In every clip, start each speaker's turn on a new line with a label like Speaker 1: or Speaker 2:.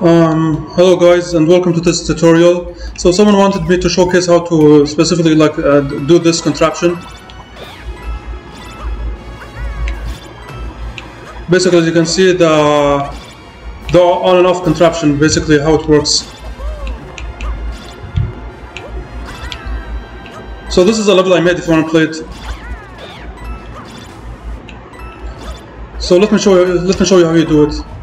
Speaker 1: Um, hello guys and welcome to this tutorial. So someone wanted me to showcase how to specifically like uh, do this contraption. Basically as you can see the, the on and off contraption basically how it works. So this is a level I made if you want to play it. So let me show you let me show you how you do it.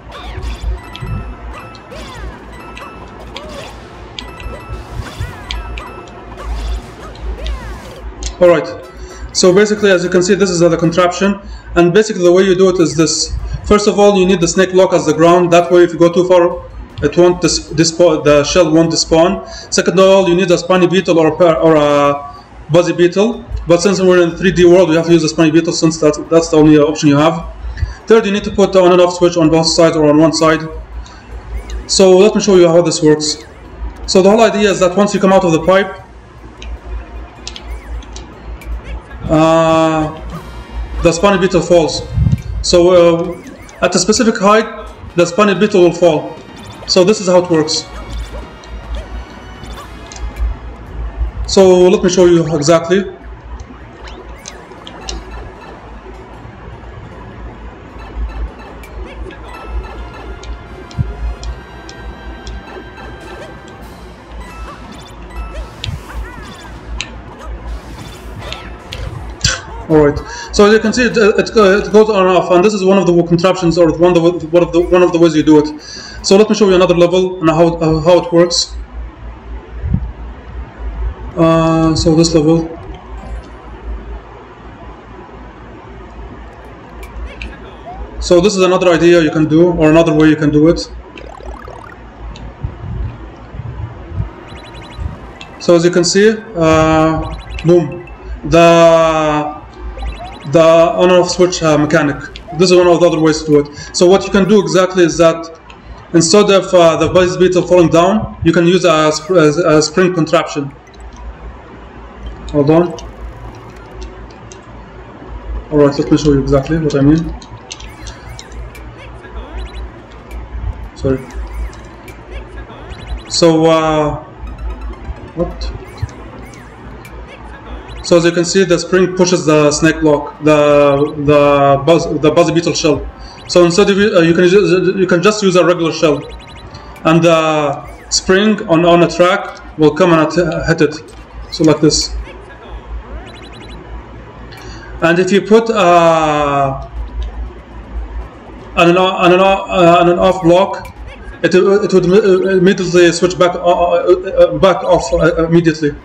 Speaker 1: Alright, so basically as you can see this is the contraption and basically the way you do it is this. First of all you need the snake block as the ground, that way if you go too far it won't the shell won't despawn. Second of all you need a spiny beetle or a, or a buzzy beetle, but since we're in the 3D world we have to use a spiny beetle since that's, that's the only option you have. Third you need to put on and off switch on both sides or on one side. So let me show you how this works. So the whole idea is that once you come out of the pipe the spiny beetle falls. So uh, at a specific height, the spiny beetle will fall. So this is how it works. So let me show you exactly. Alright, so as you can see, it, it, it, goes on and off, and this is one of the contraptions, or one of the one of the one of the ways you do it. So let me show you another level and how uh, how it works. Uh, so this level. So this is another idea you can do, or another way you can do it. So as you can see, uh, boom, the the on-off switch uh, mechanic. This is one of the other ways to do it. So what you can do exactly is that instead of uh, the buzz beetle falling down, you can use a, sp a, spring contraption. Hold on. Alright, let me show you exactly what I mean. Sorry. So, uh, what? So as you can see, the spring pushes the snake block, the the buzz, the buzzy beetle shell. So instead of uh, you can you can just use a regular shell, and the spring on on a track will come and hit it. So like this. And if you put uh, an an, an, uh, off block, it it would immediately switch back uh, uh, back off immediately.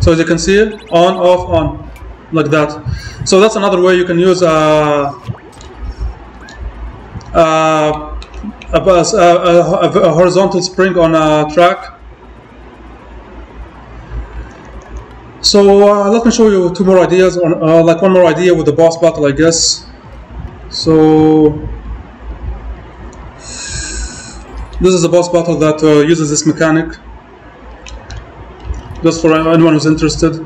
Speaker 1: So as you can see, on, off, on, like that. So that's another way you can use a, a, a, a, a horizontal spring on a track. So uh, let me show you two more ideas, on, uh, like one more idea with the boss battle, I guess. So this is a boss battle that uh, uses this mechanic just for anyone who's interested.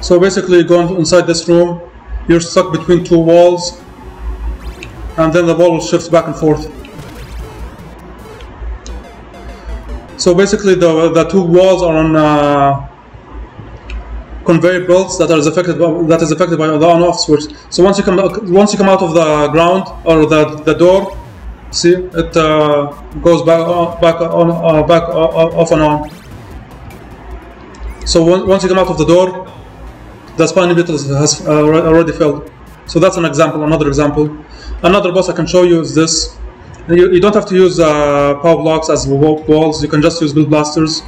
Speaker 1: So basically going inside this room, you're stuck between two walls and then the ball will shift back and forth. So basically the, the two walls are on uh, conveyor belts that are affected by, that is affected by the on-off switch. So once you come once you come out of the ground or the, the door, See, it uh, goes back on, back on, uh, back off and on. So once you come out of the door, the spiny beetle has uh, already failed. So that's an example, another example. Another boss I can show you is this. You, you don't have to use uh, power blocks as walls, you can just use Bill Blasters.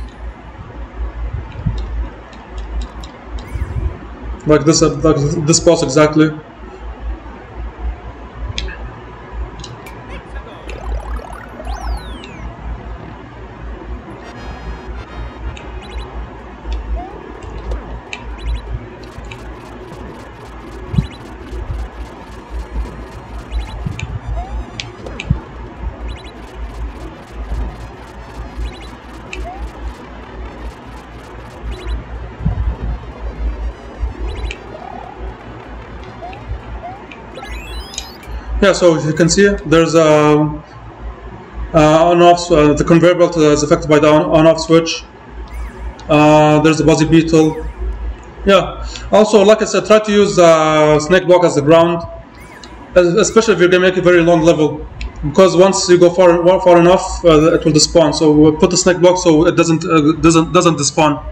Speaker 1: Like this, uh, like this boss exactly. Yeah, so if you can see, there's a on-off. Uh, the conveyor belt is affected by the on- on-off switch. Uh, there's a buzzy beetle. Yeah. Also, like I said, try to use uh, snake block as the ground, especially if you're gonna make a very long level, because once you go far far enough, uh, it will despawn. So uh, put the snake block so it doesn't uh, doesn't doesn't despawn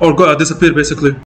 Speaker 1: or go, uh, disappear basically.